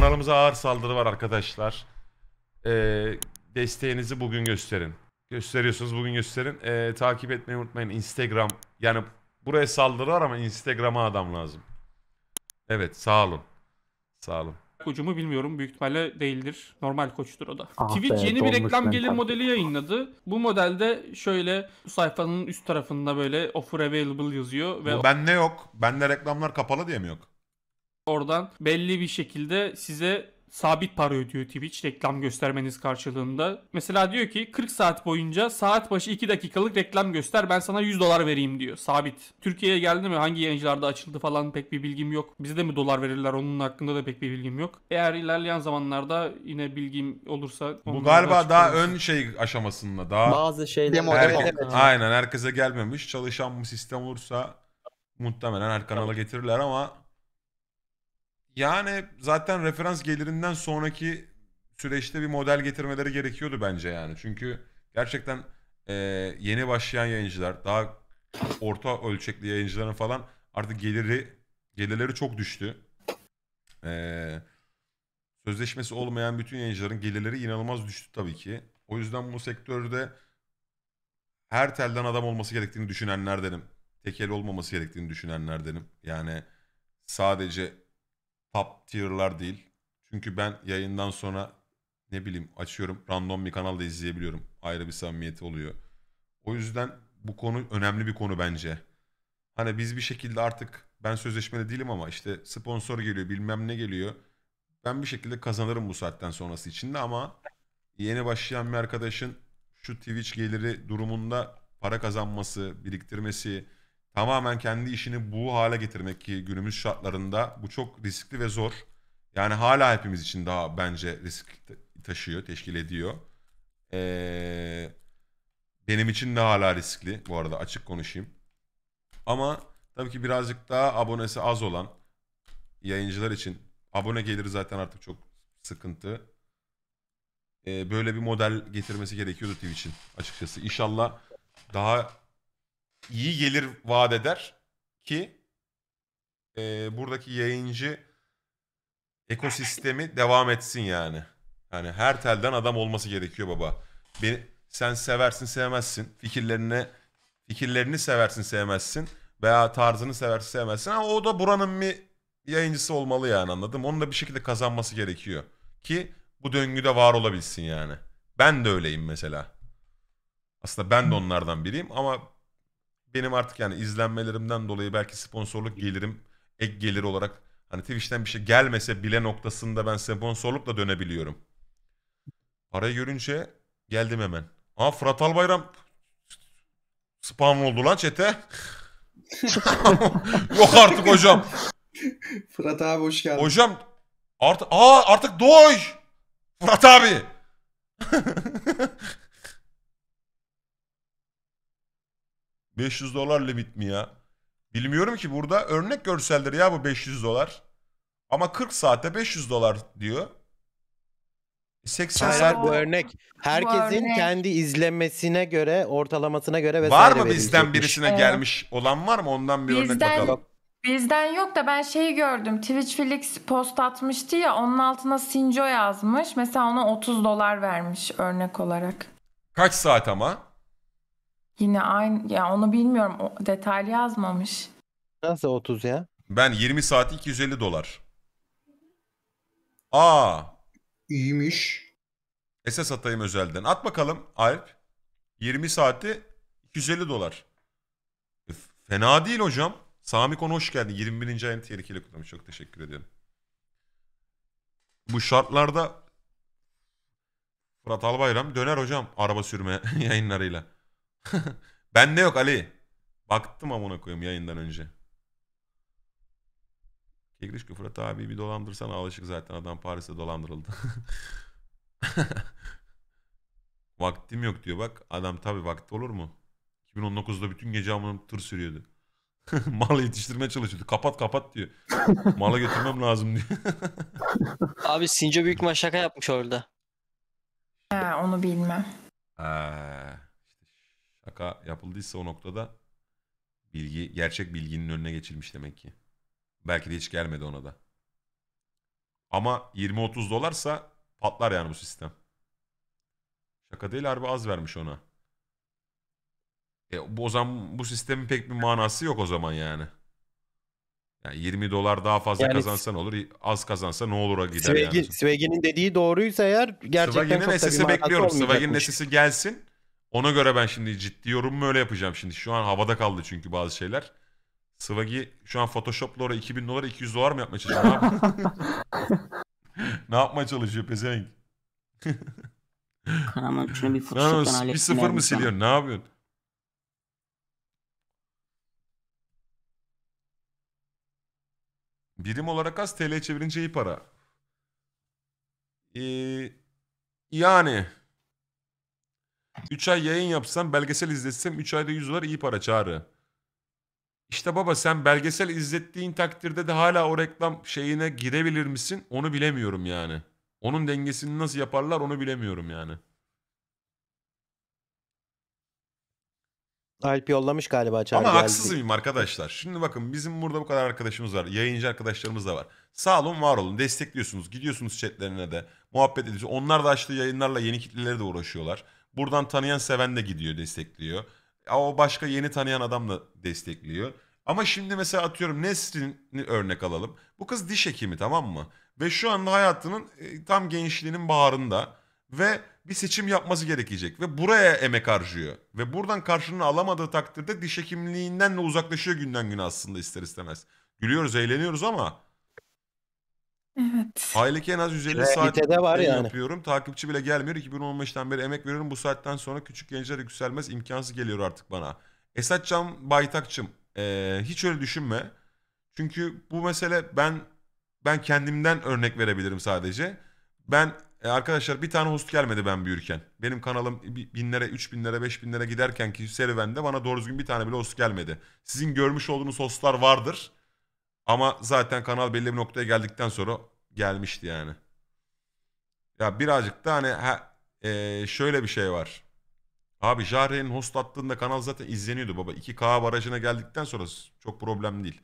Kanalımıza ağır saldırı var arkadaşlar. Ee, desteğinizi bugün gösterin. Gösteriyorsunuz bugün gösterin. Ee, takip etmeyi unutmayın. Instagram yani buraya saldırı var ama Instagram'a adam lazım. Evet sağ olun. Sağ olun. koçumu bilmiyorum. Büyük ihtimalle değildir. Normal koçtur o da. Ah Twitch be, yeni bir reklam ben gelir modeli yayınladı. Bu modelde şöyle bu sayfanın üst tarafında böyle offer available yazıyor ve Bu bende yok. Bende reklamlar kapalı diye mi yok? Oradan belli bir şekilde size sabit para ödüyor Twitch reklam göstermeniz karşılığında. Mesela diyor ki 40 saat boyunca saat başı 2 dakikalık reklam göster ben sana 100 dolar vereyim diyor. Sabit. Türkiye'ye geldi mi hangi yayıncılarda açıldı falan pek bir bilgim yok. Bize de mi dolar verirler onun hakkında da pek bir bilgim yok. Eğer ilerleyen zamanlarda yine bilgim olursa... Bu onları da galiba daha ön şey aşamasında. Daha Bazı şeyler. Demo, Her- demo. Evet, evet. Aynen herkese gelmemiş. Çalışan bir sistem olursa muhtemelen her kanala getirirler ama yani zaten referans gelirinden sonraki süreçte bir model getirmeleri gerekiyordu bence yani. Çünkü gerçekten e, yeni başlayan yayıncılar, daha orta ölçekli yayıncıların falan artık geliri gelirleri çok düştü. E, sözleşmesi olmayan bütün yayıncıların gelirleri inanılmaz düştü tabii ki. O yüzden bu sektörde her telden adam olması gerektiğini düşünenlerdenim. Tekel olmaması gerektiğini düşünenlerdenim. Yani sadece top tier'lar değil. Çünkü ben yayından sonra ne bileyim açıyorum random bir kanalda izleyebiliyorum. Ayrı bir samimiyeti oluyor. O yüzden bu konu önemli bir konu bence. Hani biz bir şekilde artık ben sözleşmeli değilim ama işte sponsor geliyor bilmem ne geliyor. Ben bir şekilde kazanırım bu saatten sonrası içinde ama yeni başlayan bir arkadaşın şu Twitch geliri durumunda para kazanması, biriktirmesi, tamamen kendi işini bu hale getirmek ki günümüz şartlarında bu çok riskli ve zor. Yani hala hepimiz için daha bence risk ta- taşıyor, teşkil ediyor. Ee, benim için de hala riskli bu arada açık konuşayım. Ama tabii ki birazcık daha abonesi az olan yayıncılar için abone geliri zaten artık çok sıkıntı. Ee, böyle bir model getirmesi gerekiyordu Twitch'in açıkçası. İnşallah daha iyi gelir vaat eder ki e, buradaki yayıncı ekosistemi devam etsin yani. Yani her telden adam olması gerekiyor baba. Beni, sen seversin sevmezsin. Fikirlerine fikirlerini seversin sevmezsin. Veya tarzını seversin sevmezsin. Ama o da buranın bir yayıncısı olmalı yani anladın mı? Onun da bir şekilde kazanması gerekiyor. Ki bu döngüde var olabilsin yani. Ben de öyleyim mesela. Aslında ben de onlardan biriyim ama benim artık yani izlenmelerimden dolayı belki sponsorluk gelirim ek gelir olarak hani Twitch'ten bir şey gelmese bile noktasında ben sponsorlukla dönebiliyorum. Parayı görünce geldim hemen. Aa Fırat Albayram spam oldu lan çete. Yok artık hocam. Fırat abi hoş geldin. Hocam artık aa artık doy. Fırat abi. ...500 dolar limit mi ya? Bilmiyorum ki burada örnek görseldir ya bu 500 dolar. Ama 40 saatte 500 dolar diyor. 80 Hayır, saat bu örnek. Herkesin örnek. kendi izlenmesine göre, ortalamasına göre vesaire var mı bizden birisine Evet. gelmiş olan var mı? Ondan bir örnek Bizden- bakalım. Bizden yok da ben şeyi gördüm. Twitch Felix post atmıştı ya onun altına Sinjo yazmış. Mesela ona 30 dolar vermiş örnek olarak. Kaç saat ama? Yine aynı ya onu bilmiyorum. O detaylı yazmamış. Nasıl 30 ya? Ben 20 saati 250 dolar. Aa, İyiymiş. SS atayım özelden. At bakalım Alp. 20 saati 250 dolar. E, Fena değil hocam. Sami Konu hoş geldin. 21. ayın tehlikeli kutlamış. Çok teşekkür ediyorum. Bu şartlarda Fırat Albayram döner hocam araba sürme yayınlarıyla. Bende yok Ali. Baktım amına koyayım yayından önce. Kegrişko Fırat abi bir dolandırsana alışık zaten adam Paris'te dolandırıldı. Vaktim yok diyor bak. Adam tabii vakti olur mu? 2019'da bütün gece amına tır sürüyordu. Mal yetiştirmeye çalışıyordu. Kapat kapat diyor. Malı götürmem lazım diyor. Abi Sinco büyük ihtimal şaka yapmış orada. He, onu bilmem. Ha, işte şaka yapıldıysa o noktada bilgi gerçek bilginin önüne geçilmiş demek ki. Belki de hiç gelmedi ona da. Ama 20-30 dolarsa patlar yani bu sistem. Şaka değil harbi az vermiş ona. E, bu, o zaman bu sistemin pek bir manası yok o zaman yani. Yani 20 dolar daha fazla Yani- kazansa ne olur, az kazansa ne olur'a gider Svegi, yani. Svegi'nin dediği doğruysa eğer gerçekten Swagin'in çok da bir manası bekliyorum. Olmayacakmış. SS'i gelsin. Ona göre ben şimdi ciddi yorumumu öyle yapacağım şimdi. Şu an havada kaldı çünkü bazı şeyler. Swagi şu an Photoshop'la oraya 2000 dolara 200 dolar mı yapmaya çalışıyor? Ne, yap- ne yapmaya çalışıyor pezevenk? Kanaman şunu bir Photoshop'tan bir sıfır mı siliyorsun? Ne yapıyorsun? Birim olarak az TL çevirince iyi para. Ee, yani 3 ay yayın yapsam belgesel izletsem 3 ayda 100 dolar iyi para çağrı. İşte baba sen belgesel izlettiğin takdirde de hala o reklam şeyine girebilir misin? Onu bilemiyorum yani. Onun dengesini nasıl yaparlar onu bilemiyorum yani. Alp yollamış galiba Çağrı Ama geldi. haksız mıyım arkadaşlar? Şimdi bakın bizim burada bu kadar arkadaşımız var. Yayıncı arkadaşlarımız da var. Sağ olun var olun. Destekliyorsunuz. Gidiyorsunuz chatlerine de. Muhabbet ediyorsunuz. Onlar da açtığı yayınlarla yeni kitleleri de uğraşıyorlar. Buradan tanıyan seven de gidiyor destekliyor. O başka yeni tanıyan adam da destekliyor. Ama şimdi mesela atıyorum Nesrin'i örnek alalım. Bu kız diş hekimi tamam mı? Ve şu anda hayatının e, tam gençliğinin baharında. Ve bir seçim yapması gerekecek. Ve buraya emek harcıyor. Ve buradan karşılığını alamadığı takdirde diş hekimliğinden de uzaklaşıyor günden güne aslında ister istemez. Gülüyoruz, eğleniyoruz ama Evet. aylık en az 150 saat Realitede var yayın yani. yapıyorum. Takipçi bile gelmiyor. 2015'ten beri emek veriyorum. Bu saatten sonra küçük gençler yükselmez imkansız geliyor artık bana. Esat Can Baytakçım eee, hiç öyle düşünme. Çünkü bu mesele ben ben kendimden örnek verebilirim sadece. Ben e, arkadaşlar bir tane host gelmedi ben büyürken. Benim kanalım bi- binlere, üç binlere, beş binlere giderken ki serüvende bana doğru düzgün bir tane bile host gelmedi. Sizin görmüş olduğunuz hostlar vardır. Ama zaten kanal belli bir noktaya geldikten sonra gelmişti yani. Ya birazcık da hani ha, e, şöyle bir şey var. Abi Jahre'nin host attığında kanal zaten izleniyordu baba. 2K barajına geldikten sonra çok problem değil.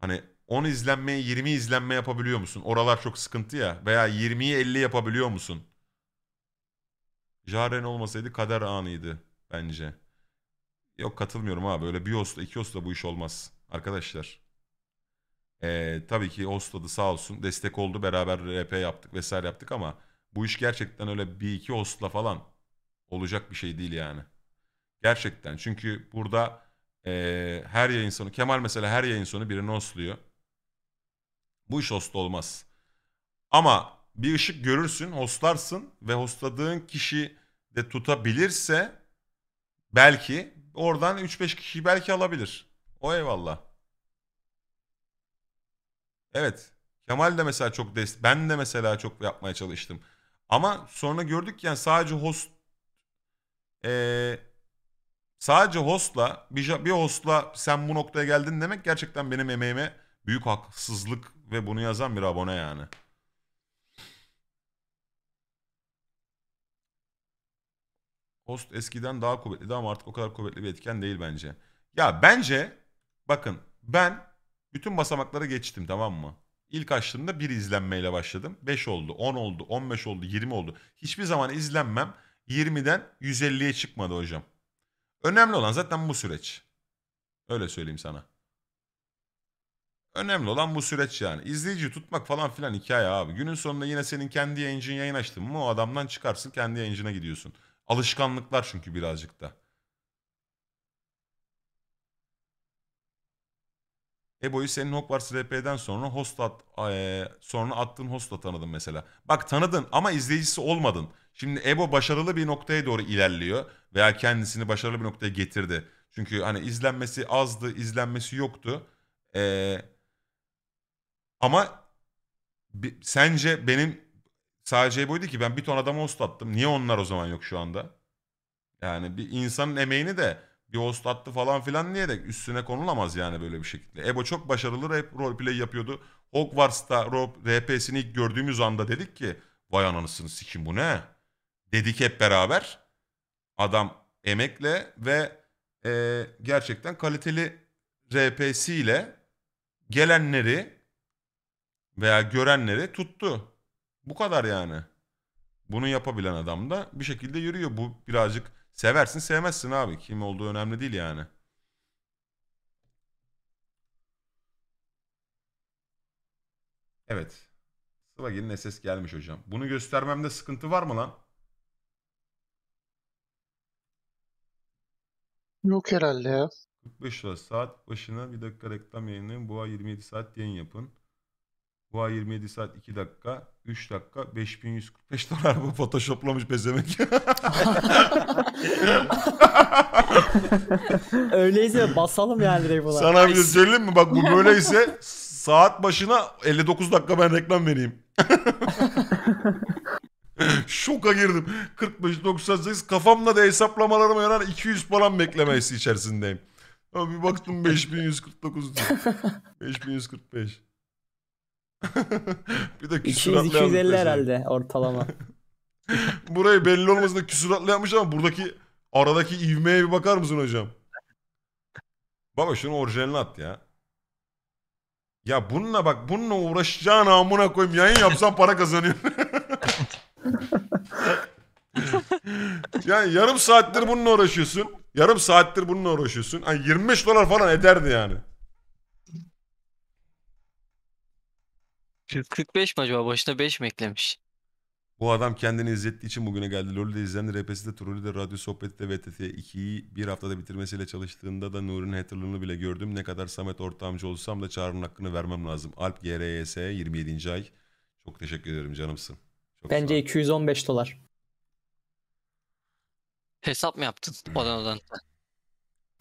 Hani 10 izlenmeye 20 izlenme yapabiliyor musun? Oralar çok sıkıntı ya. Veya 20'yi 50 yapabiliyor musun? Jaren olmasaydı kader anıydı bence. Yok katılmıyorum abi. Öyle bir hostla iki hostla bu iş olmaz. Arkadaşlar. Ee, tabii ki hostladı sağ olsun. Destek oldu. Beraber RP yaptık vesaire yaptık ama bu iş gerçekten öyle bir iki hostla falan olacak bir şey değil yani. Gerçekten. Çünkü burada ee, her yayın sonu Kemal mesela her yayın sonu birini hostluyor. Bu iş host olmaz. Ama bir ışık görürsün, hostlarsın ve hostladığın kişi de tutabilirse belki oradan 3-5 kişiyi belki alabilir. O eyvallah. Evet. Kemal de mesela çok des ben de mesela çok yapmaya çalıştım. Ama sonra gördük yani sadece host eee sadece hostla bir, bir hostla sen bu noktaya geldin demek gerçekten benim emeğime büyük haksızlık ve bunu yazan bir abone yani. Host eskiden daha kuvvetliydi ama artık o kadar kuvvetli bir etken değil bence. Ya bence bakın ben bütün basamakları geçtim tamam mı? İlk açtığımda bir izlenmeyle başladım. 5 oldu, 10 oldu, 15 oldu, 20 oldu. Hiçbir zaman izlenmem 20'den 150'ye çıkmadı hocam. Önemli olan zaten bu süreç. Öyle söyleyeyim sana. Önemli olan bu süreç yani. İzleyici tutmak falan filan hikaye abi. Günün sonunda yine senin kendi yayıncın yayın açtın mı o adamdan çıkarsın kendi yayıncına gidiyorsun. Alışkanlıklar çünkü birazcık da. Ebo'yu senin Hogwarts RP'den sonra host at, eee, sonra attığın hostla tanıdım mesela. Bak tanıdın ama izleyicisi olmadın. Şimdi Ebo başarılı bir noktaya doğru ilerliyor veya kendisini başarılı bir noktaya getirdi. Çünkü hani izlenmesi azdı, izlenmesi yoktu. Eee, ama bi- sence benim sadece Ebo'ydu ki ben bir ton adama host attım. Niye onlar o zaman yok şu anda? Yani bir insanın emeğini de bir host attı falan filan diye de üstüne konulamaz yani böyle bir şekilde. Ebo çok başarılı rap roleplay yapıyordu. Hogwarts'ta RP'sini ilk gördüğümüz anda dedik ki vay ananısını sikim bu ne? Dedik hep beraber. Adam emekle ve e, gerçekten kaliteli RP'siyle gelenleri veya görenleri tuttu. Bu kadar yani. Bunu yapabilen adam da bir şekilde yürüyor. Bu birazcık seversin sevmezsin abi. Kim olduğu önemli değil yani. Evet. Sıvagel'in SS gelmiş hocam. Bunu göstermemde sıkıntı var mı lan? Yok herhalde ya. 45 lira saat başına bir dakika reklam yayını. Bu ay 27 saat yayın yapın. Bu ay 27 saat 2 dakika. 3 dakika 5145 dolar bu photoshoplamış pezemek. Öyleyse basalım yani direkt buna. Sana bir şey söyleyeyim mi? Bak bu böyleyse saat başına 59 dakika ben reklam vereyim. Şoka girdim. 45 98 kafamda da hesaplamalarıma yarar 200 falan beklemesi içerisindeyim. Ama bir baktım 5149 diyor. 5145. bir de küsuratlı 200-250 yazmış mesela. herhalde ortalama. Burayı belli olmasında küsuratlı yapmış ama buradaki aradaki ivmeye bir bakar mısın hocam? Baba şunu orijinalini at ya. Ya bununla bak bununla uğraşacağın amına koyayım yayın yapsan para kazanıyorsun. yani yarım saattir bununla uğraşıyorsun. Yarım saattir bununla uğraşıyorsun. Hani 25 dolar falan ederdi yani. 45 mi acaba? Başına 5 mi eklemiş? Bu adam kendini izlettiği için bugüne geldi. LoL'ü de izlendi, RP'si de, Trollü de, Radyo Sohbeti de, VTT 2'yi bir haftada bitirmesiyle çalıştığında da Nuri'nin hatırlığını bile gördüm. Ne kadar Samet ortağımcı olsam da Çağrı'nın hakkını vermem lazım. Alp GRYS 27. ay. Çok teşekkür ederim canımsın. Çok Bence sağ ol. 215 dolar. Hesap mı yaptın odan odan?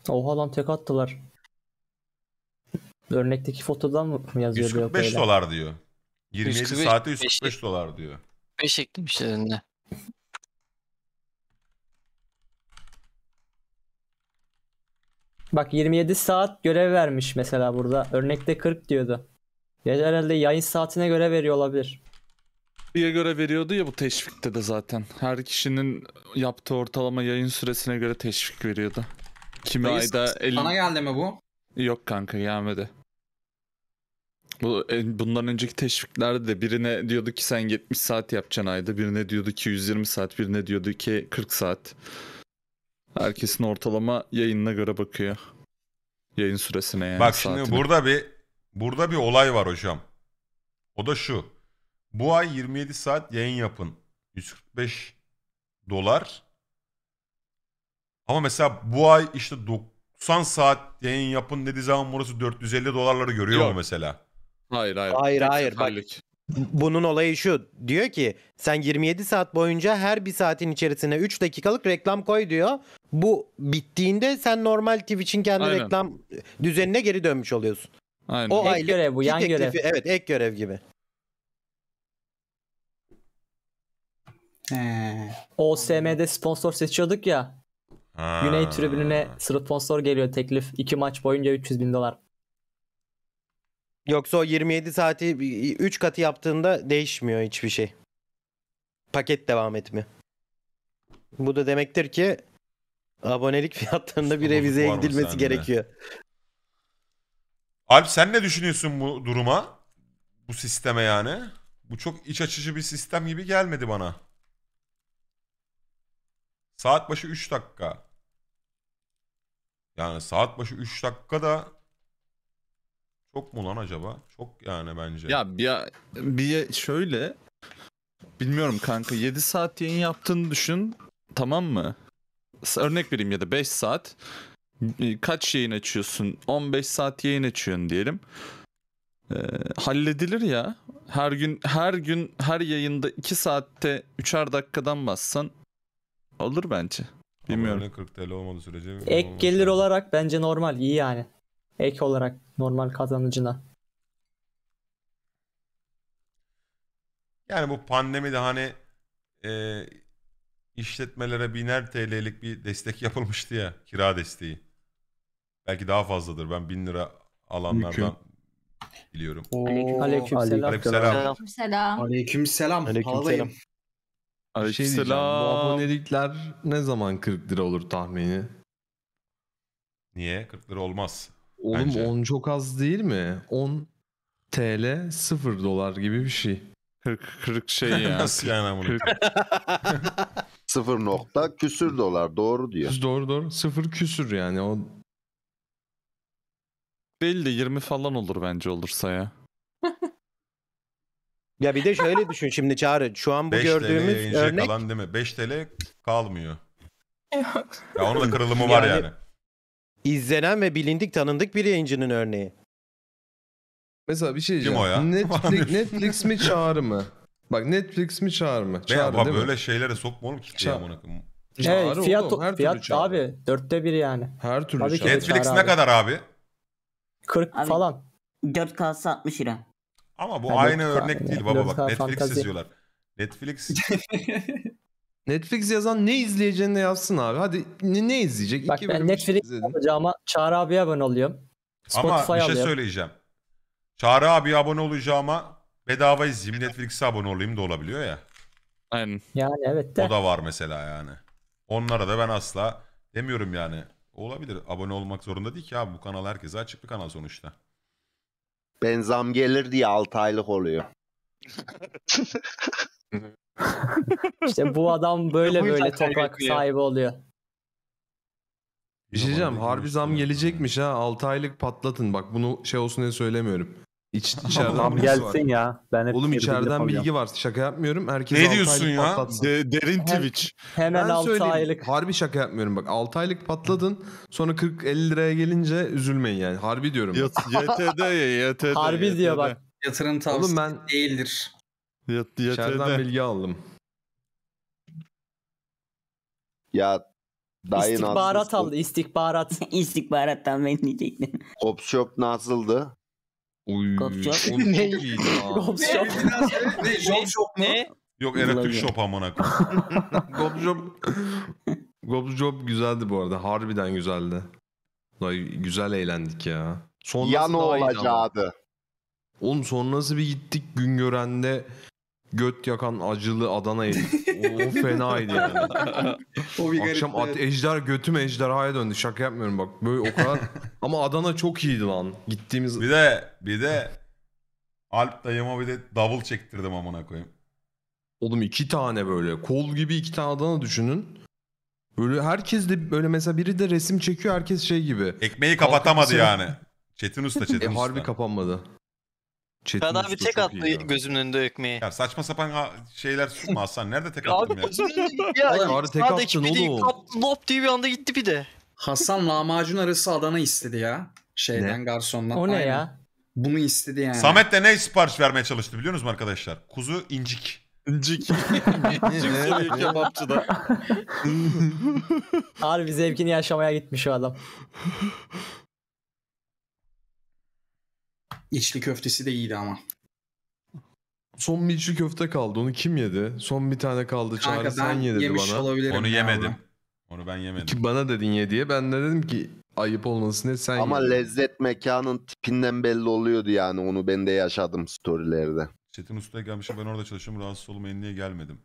Oha lan tek attılar. Örnekteki fotodan mı yazıyordu yok 145 öyle? dolar diyor. 27 145 saate 145 dolar diyor. 5 eklemişler önüne. Bak 27 saat görev vermiş mesela burada. Örnekte 40 diyordu. Ya herhalde yayın saatine göre veriyor olabilir. Diye göre veriyordu ya bu teşvikte de zaten. Her kişinin yaptığı ortalama yayın süresine göre teşvik veriyordu. Kimi Dayı, ayda 50... Sana geldi mi bu? Yok kanka gelmedi. Bu e, bundan önceki teşviklerde de birine diyordu ki sen 70 saat yapacaksın ayda. Birine diyordu ki 120 saat, birine diyordu ki 40 saat. Herkesin ortalama yayınına göre bakıyor. Yayın süresine yani. Bak şimdi saatine. burada bir burada bir olay var hocam. O da şu. Bu ay 27 saat yayın yapın. 145 dolar. Ama mesela bu ay işte 90 saat yayın yapın dediği zaman burası 450 dolarları görüyor Yok. mu mesela? Hayır hayır. Hayır, Tek hayır, bak. seferlik. Bunun olayı şu. Diyor ki sen 27 saat boyunca her bir saatin içerisine 3 dakikalık reklam koy diyor. Bu bittiğinde sen normal Twitch'in kendi Aynen. reklam düzenine geri dönmüş oluyorsun. Aynen. O Ek aylık görev bu, iki yan görev. Evet ek görev gibi. He. OSM'de sponsor seçiyorduk ya. Ha. Güney tribününe sponsor geliyor teklif. 2 maç boyunca 300 bin dolar. Yoksa o 27 saati 3 katı yaptığında değişmiyor hiçbir şey. Paket devam etmiyor. Bu da demektir ki abonelik fiyatlarında bir revizeye var mı gidilmesi sende? gerekiyor. Alp sen ne düşünüyorsun bu duruma? Bu sisteme yani? Bu çok iç açıcı bir sistem gibi gelmedi bana. Saat başı 3 dakika. Yani saat başı 3 dakika da çok mu lan acaba? Çok yani bence. Ya bir, bir şöyle bilmiyorum kanka 7 saat yayın yaptığını düşün tamam mı? Örnek vereyim ya da 5 saat E, kaç yayın açıyorsun? 15 saat yayın açıyorsun diyelim. Ee, halledilir ya. Her gün her gün her yayında 2 saatte 3'er dakikadan bassan olur bence. Bilmiyorum. Abone 40 TL olmadığı sürece. Ek gelir yani. olarak bence normal iyi yani. Ek olarak normal kazanıcına. Yani bu pandemide hani e, işletmelere biner TL'lik bir destek yapılmıştı ya. Kira desteği. Belki daha fazladır. Ben 1000 lira alanlardan biliyorum. Aleykümselam. Aleykümselam. Selam. Aleyküm selam. Aleykümselam. Haladayım. Bir şey diyeceğim. Bu Aleykümselam. abonelikler ne zaman 40 lira olur tahmini? Niye? 40 lira olmaz. Oğlum Bence. 10 çok az değil mi? 10 TL 0 dolar gibi bir şey. 40 40 şey ya. Nasıl yani? 40 Sıfır nokta küsür dolar doğru diyor. Doğru doğru. Sıfır küsür yani. O değil de 20 falan olur bence olursa ya. Ya bir de şöyle düşün şimdi Çağrı. Şu an bu 5 TL gördüğümüz yayıncıya örnek kalan değil mi? 5 TL kalmıyor. Yok. Ya onun da kırılımı var Yani- yani. İzlenen ve bilindik tanındık bir yayıncının örneği. Mesela bir şey Kim o diyeceğim. ya? Netflix, Netflix mi çağrı mı? Bak Netflix mi çağrı mı? Ben Çağrı bak değil mi? böyle şeylere sokma oğlum kitleye Ça- amına koyayım. Çağrı Evet fiyat, oğlum, her türlü fiyat çağrı. abi dörtte bir yani. Her türlü Tabii ki çağrı. de Netflix Çağrı ne abi. kadar abi? 40 Abi- falan. 4K'sı 60 lira. Ama bu Ha, aynı dört örnek değil baba dört bak. Netflix fantazi. yazıyorlar. Netflix Netflix yazan ne izleyeceğini de yazsın abi. Hadi ne, ne izleyecek? Bak İki ben bölüm Netflix izledin. alacağıma Çağrı abiye abone oluyorum. Spotify ama bir şey alıyorum. söyleyeceğim. Çağrı abi abone olacağıma bedava izleyeyim Netflix'e abone olayım da olabiliyor ya. Aynen. Yani evet de. O da var mesela yani. Onlara da ben asla demiyorum yani. Olabilir. Abone olmak zorunda değil ki abi. Bu kanal herkese açık bir kanal sonuçta. Ben zam gelir diye 6 aylık oluyor. İşte bu adam böyle böyle toprak sahibi oluyor. Bir şey diyeceğim. Harbi zam gelecekmiş ha. 6 aylık patlatın. Bak bunu şey olsun diye söylemiyorum. İç, içeriden bilgi var. ya. Ben Oğlum içeriden bilgi var. Şaka yapmıyorum. Herkes Ne diyorsun ya? patlatsın. De- derin Twitch. Hemen Ben 6 söyleyeyim. aylık. Harbi şaka yapmıyorum bak. 6 aylık patladın. Sonra 40-50 liraya gelince üzülmeyin yani. Harbi diyorum. Y- YTD ya YTD. Harbi diyor bak. Yatırım Oğlum ben değildir. YTD. bilgi aldım. Ya dayın İstihbarat aldı. istihbarat. İstihbarattan ben diyecektim. Cop Shop nasıldı? Uy, çok iyiydi ha. Gops Shop. ne? Job Shop mu? Ne? Yok Olabilir. Shop amına koyayım. Gob Job Gob Job güzeldi bu arada. Harbiden güzeldi. Vay, güzel eğlendik ya. Sonrası Yan daha iyiydi ama. olacaktı. Oğlum sonrası bir gittik Güngören'de göt yakan acılı Adana yedik. o, fenaydı yani. O bir Akşam at, evet. ejder götüm ejderhaya döndü. Şaka yapmıyorum bak. Böyle o kadar. Ama Adana çok iyiydi lan. Gittiğimiz Bir de bir de Alp dayıma bir de double çektirdim amına koyayım. Oğlum iki tane böyle. Kol gibi iki tane Adana düşünün. Böyle herkes de böyle mesela biri de resim çekiyor herkes şey gibi. Ekmeği Kalkıp kapatamadı mesela- yani. Çetin Usta Çetin E Usta. harbi kapanmadı. Çetin Ben abi Usta tek çok attı gözümün önünde ekmeği. Ya saçma sapan ha- şeyler sunma Hasan. Nerede tek attım Abi ya? gözümün önünde ya. Çağrı tek Sağdaki attın biri oğlum. kap- lop diye bir anda gitti bir de. Hasan lahmacun arası Adana istedi ya. Şeyden garsondan. O ne Aynen. ya? Bunu istedi yani. Samet de ne sipariş vermeye çalıştı biliyor musunuz arkadaşlar? Kuzu incik. Cik. Cik kebapçıda. Harbi zevkini yaşamaya gitmiş o adam. İçli köftesi de iyiydi ama. Son bir içli köfte kaldı. Onu kim yedi? Son bir tane kaldı. Çağrı Kanka sen ben ye dedi yemiş bana. Onu yemedim. onu. Onu ben yemedim. Ki bana dedin ye diye. Ben de dedim ki ayıp olmasın diye sen Ama ye. lezzet mekanın tipinden belli oluyordu yani. Onu ben de yaşadım storylerde. Çetin Usta'ya gelmişim ben orada çalışıyorum rahatsız olmayın diye gelmedim.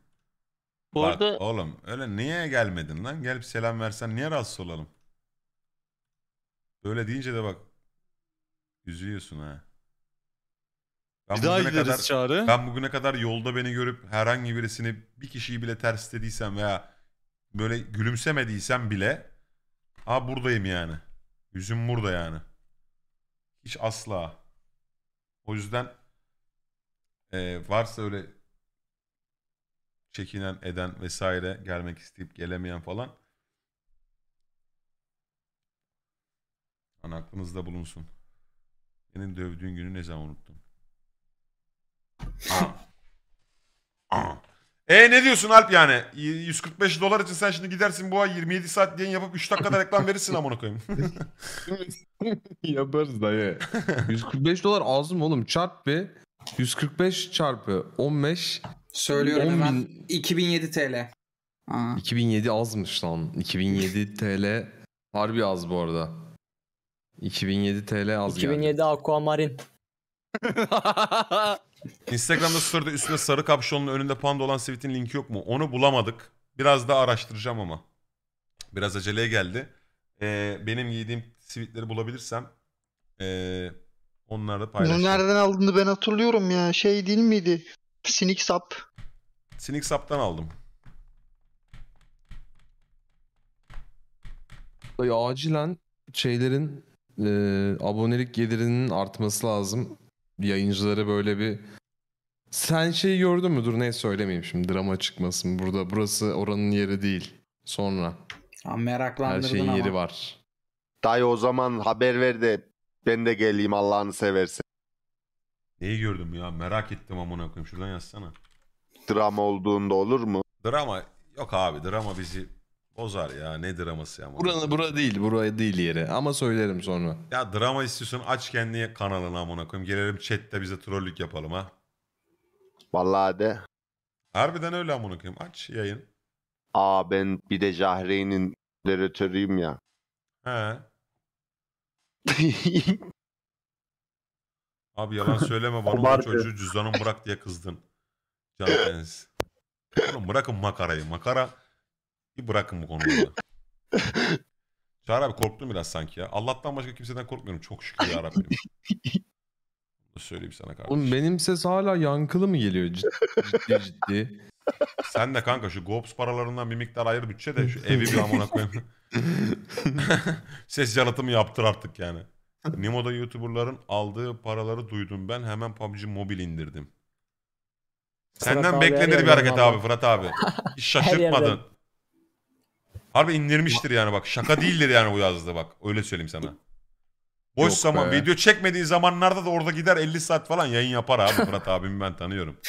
Bu Bak arada oğlum öyle niye gelmedin lan? Gelip selam versen niye rahatsız olalım? Böyle deyince de bak üzülüyorsun ha. Ben Bir daha gideriz kadar Çağrı. ben bugüne kadar yolda beni görüp herhangi birisini bir kişiyi bile ters dediysem veya böyle gülümsemediysem bile ha buradayım yani. Yüzüm burada yani. Hiç asla. O yüzden eee, varsa öyle çekinen eden vesaire gelmek isteyip gelemeyen falan hani aklınızda bulunsun. Senin dövdüğün günü ne zaman unuttun? E ne diyorsun Alp yani? Y- 145 dolar için sen şimdi gidersin bu ay 27 saat yayın yapıp 3 dakikada reklam verirsin amına koyayım. Yaparız dayı. 145 dolar az mı oğlum? Çarp bir. 145 çarpı 15. Söylüyorum 10 hemen. bin- 2007 TL. Aa. 2007 azmış lan. 2007 TL harbi az bu arada. 2007 TL az geldi. 2007 Aquamarine. Instagram'da story'de üstünde sarı kapşonlu önünde panda olan sweet'in linki yok mu? Onu bulamadık. Biraz daha araştıracağım ama. Biraz aceleye geldi. Ee, benim giydiğim sweetleri bulabilirsem ee, Onları da Bunu paylaşacağım. nereden aldığını ben hatırlıyorum ya. Şey değil miydi? Sinik sap. Sinik Sap'tan aldım. Dayı acilen şeylerin e, abonelik gelirinin artması lazım. Yayıncıları böyle bir sen şeyi gördün mü? Dur ne söylemeyeyim şimdi drama çıkmasın. Burada burası oranın yeri değil. Sonra. Ha, Her meraklandırdın şeyin ama. yeri var. Dayı o zaman haber ver de ben de geleyim Allah'ını seversen. Neyi gördüm ya merak ettim amına koyayım şuradan yazsana. Drama olduğunda olur mu? Drama yok abi drama bizi bozar ya ne draması ya. koyayım. bura değil, buraya değil yeri. Ama söylerim sonra. Ya drama istiyorsan aç kendi kanalını amına koyayım. Gelelim chatte bize trollük yapalım ha. Vallahi de. Harbiden öyle amına koyayım. Aç yayın. Aa ben bir de Jahreyn'in moderatörüyüm ya. He. Abi yalan söyleme bana o çocuğu cüzdanımı bırak diye kızdın. Can. Oğlum bırakın makarayı. Makara bir bırakın bu konuda. Çağrı abi korktum biraz sanki ya. Allah'tan başka kimseden korkmuyorum. Çok şükür ya Rabbim. Bunu söyleyeyim sana kardeşim. Oğlum benim ses hala yankılı mı geliyor ciddi ciddi? ciddi. Sen de kanka şu GoPS paralarından bir miktar ayır bütçe de şu evi bir amına koyayım. Ses yalıtımı yaptır artık yani. Nimo'da YouTuber'ların aldığı paraları duydum ben hemen PUBG Mobile indirdim. Fırat Senden abi her beklenir bir yerden hareket abi Fırat abi. Hiç Her şaşırtmadın. Harbi indirmiştir yani bak. Şaka değildir yani bu yazdığı bak. Öyle söyleyeyim sana. Boş Yok zaman be. video çekmediği zamanlarda da orada gider 50 saat falan yayın yapar abi Fırat abimi ben tanıyorum.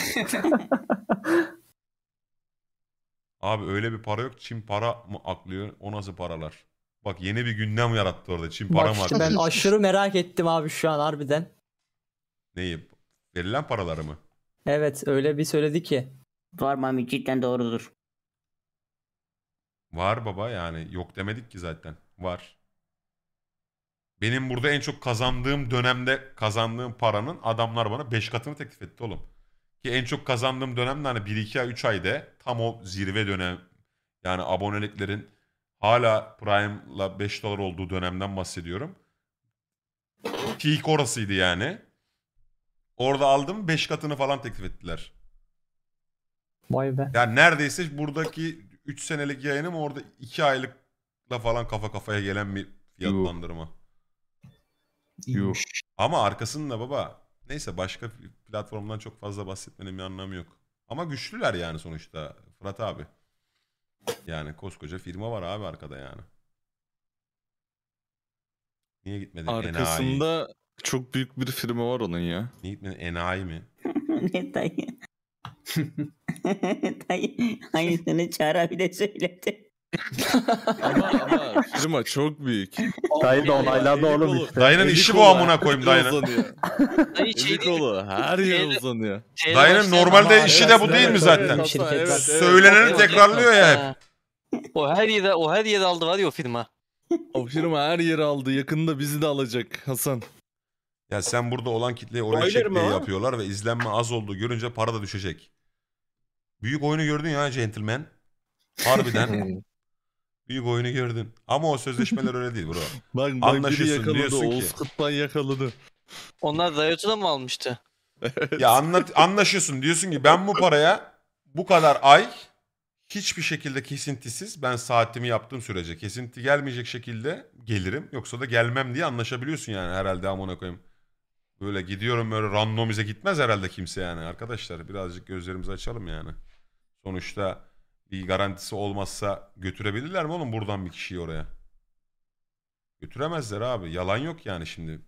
Abi öyle bir para yok. Çin para mı aklıyor? O nasıl paralar? Bak yeni bir gündem yarattı orada. Çin para Bak mı işte aklıyor? ben aşırı merak ettim abi şu an harbiden. Neyi? Verilen paraları mı? Evet öyle bir söyledi ki. Var Mami cidden doğrudur. Var baba yani. Yok demedik ki zaten. Var. Benim burada en çok kazandığım dönemde kazandığım paranın adamlar bana 5 katını teklif etti oğlum. Ki en çok kazandığım dönemde hani 1-2 ay 3 ayda tam o zirve dönem yani aboneliklerin hala Prime'la 5 dolar olduğu dönemden bahsediyorum. Peak orasıydı yani. Orada aldım 5 katını falan teklif ettiler. Vay be. Yani neredeyse buradaki 3 senelik yayınım orada 2 aylıkla falan kafa kafaya gelen bir fiyatlandırma. Yuh. Ama arkasında baba neyse başka platformdan çok fazla bahsetmenin bir anlamı yok. Ama güçlüler yani sonuçta Fırat abi. Yani koskoca firma var abi arkada yani. Niye gitmedin enayi? Arkasında çok büyük bir firma var onun ya. Niye gitmedin enayi mi? ne dayı? dayı aynısını Çağrı abi de söyledi. Ama ama firma çok büyük. Dayı da onayladı oğlum işte. Dayının işi bu amına koyayım dayının. yere. Dayı şey kolu her yere uzanıyor. Dayının normalde işi de bu evet, değil mi zaten? Söyleneni tekrarlıyor ya hep. O her yere o her yere aldı var ya o firma. O firma her yeri aldı. Yakında bizi de alacak Hasan. Ya sen burada olan kitleyi oraya Spoiler çek mi diye o? yapıyorlar ve izlenme az olduğu görünce para da düşecek. Büyük oyunu gördün ya gentleman. Harbiden. Büyük oyunu gördün. Ama o sözleşmeler öyle değil bro. Bak, bak biri Anlaşıyorsun, yakaladı. diyorsun ki- Oğuz yakaladı. Onlar Riot'u da mı almıştı? Ya anlat, anlaşıyorsun diyorsun ki ben bu paraya bu kadar ay hiçbir şekilde kesintisiz ben saatimi yaptığım sürece kesinti gelmeyecek şekilde gelirim. Yoksa da gelmem diye anlaşabiliyorsun yani herhalde amına koyayım. Böyle gidiyorum böyle randomize gitmez herhalde kimse yani. Arkadaşlar birazcık gözlerimizi açalım yani. Sonuçta bir garantisi olmazsa götürebilirler mi oğlum buradan bir kişiyi oraya? Götüremezler abi. Yalan yok yani şimdi.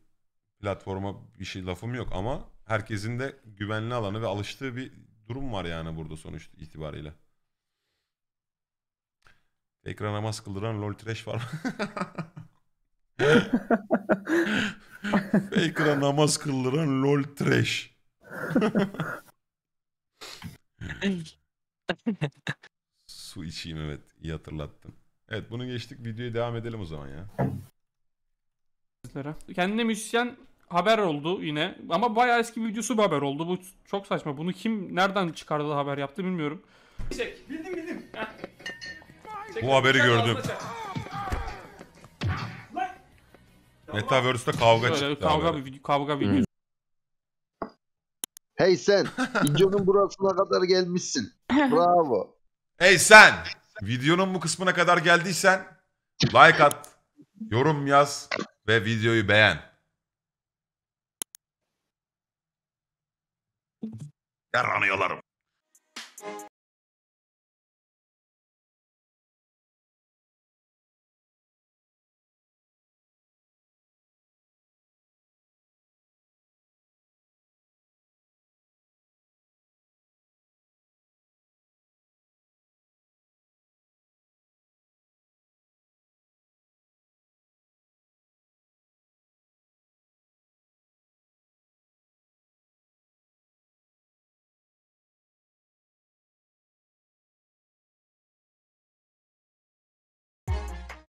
Platforma bir şey lafım yok ama herkesin de güvenli alanı ve alıştığı bir durum var yani burada sonuç itibariyle. Ekran namaz kıldıran lol trash var. Ekran namaz kıldıran lol trash. Su içeyim evet. iyi hatırlattın. Evet bunu geçtik. Videoya devam edelim o zaman ya. sizlere. Kendine müzisyen haber oldu yine. Ama bayağı eski bir videosu bir haber oldu. Bu çok saçma. Bunu kim nereden çıkardı da haber yaptı bilmiyorum. Çek. Bildim bildim. Çek, Bu haberi gördüm. çek. Metaverse'de kavga Böyle çıktı. kavga bir video, kavga videosu. Hey sen videonun burasına kadar gelmişsin. Bravo. Hey sen! Videonun bu kısmına kadar geldiysen like at, yorum yaz ve videoyu beğen. Yaranıyorlarım.